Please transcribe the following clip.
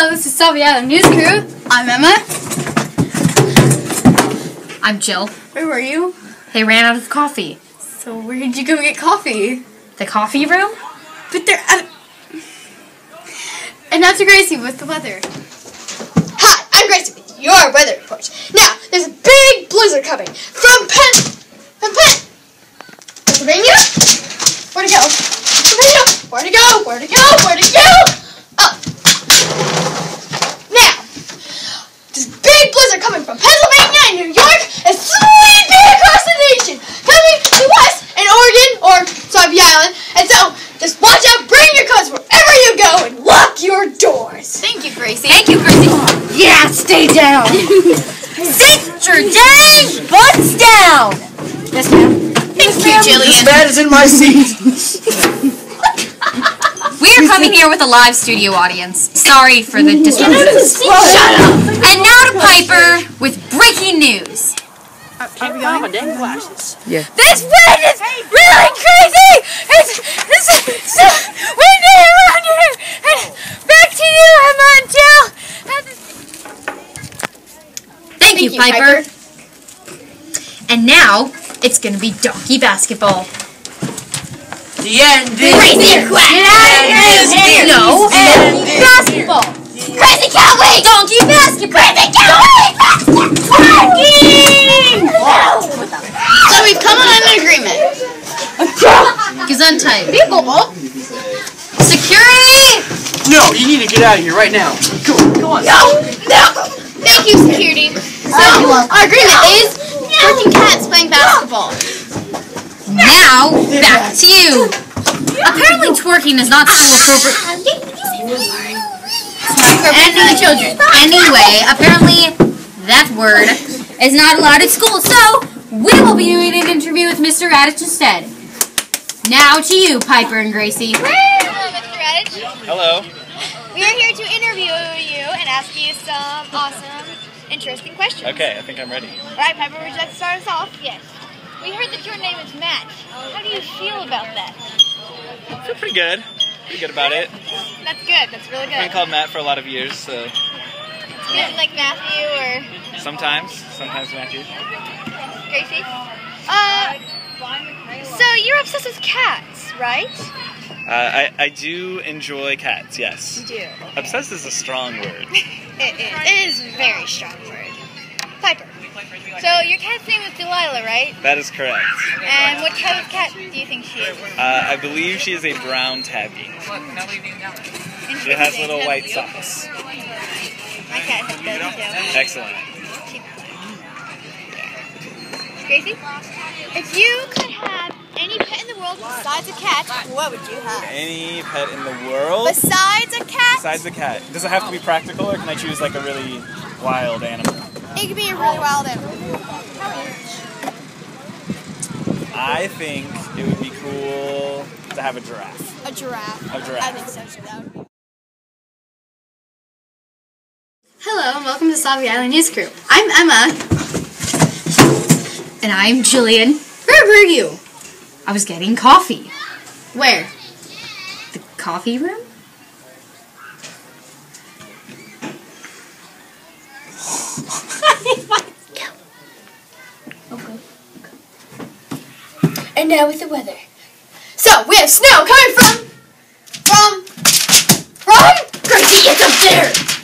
Hello, this is Sauvie Island News Crew. I'm Emma. I'm Jill. Where were you? They ran out of coffee. So where did you go get coffee? The coffee room? But they're out uh, And now to Gracie with the weather. Hi, I'm Gracie with your weather report. Now, there's a big blizzard coming from Penn, from Penn, Pennsylvania. Where to go? Pennsylvania. Where to go? Where to go? Where to go? Up. Now, this big blizzard coming from Pennsylvania and New York is sweeping across the nation, coming to us in Oregon or Sauvie Island. And so, just watch out, bring your coats wherever you go, and lock your doors. Thank you, Gracie. Thank you, Gracie. Yeah, stay down. Sit your dang butts down. Yes, ma'am. Thank you, Jillian. This Jillian. bat is in my seat. We are coming here with a live studio audience. Sorry for the disruptions. Shut up. And now to Piper with breaking news. my dang glasses. Yeah. This wind is really crazy. It's, this is so windy around here. And back to you, Emma and Jill. Thank, you, you, Piper. And now it's gonna be donkey basketball. The end Crazy quack! Get out of here! No, donkey basketball! Crazy can't! Donkey basketball! Crazy can't wait! So we've come on an agreement. Gesundheit. Security! No, you need to get out of here right now. Go, go on. No! No! Thank you, security. So, our agreement is working cats playing basketball. Now, back to you. Apparently twerking is not school appropriate. And for the children. Anyway, apparently that word is not allowed at school, so we will be doing an interview with Mr. Radich instead. Now to you, Piper and Gracie. Hello, Mr. Redditch. Hello. We are here to interview you and ask you some awesome, interesting questions. Okay, I think I'm ready. All right, Piper, would you like to start us off? Yes. We heard that your name is Matt. How do you feel about that? I feel pretty good. Pretty good about it. That's good. That's really good. I've been called Matt for a lot of years, so Is it like Matthew or sometimes, sometimes Matthew. Gracie? Uh, so you're obsessed with cats, right? Uh, I, I do enjoy cats, yes. You do. Obsessed is a strong word. It is. It is a very strong word. Piper. So your cat's name is Delilah, right? That is correct. And what type of cat do you think she is? Uh, I believe she is a brown tabby. She has little white socks. My cat has those too. Excellent. Gracie? If you could have any pet in the world besides a cat, what would you have? Any pet in the world Besides a cat? besides a cat? Does it have to be practical, or can I choose like a really wild animal? It could be a really wild animal. I think it would be cool to have a giraffe. A giraffe. A giraffe. I think so too. That would be Hello, and welcome to Sauvie Island News Crew. I'm Emma. And I'm Jillian. Where were you? I was getting coffee. Where? The coffee room? And now with the weather. So, we have snow coming from, from, from, Gracie, it's up there!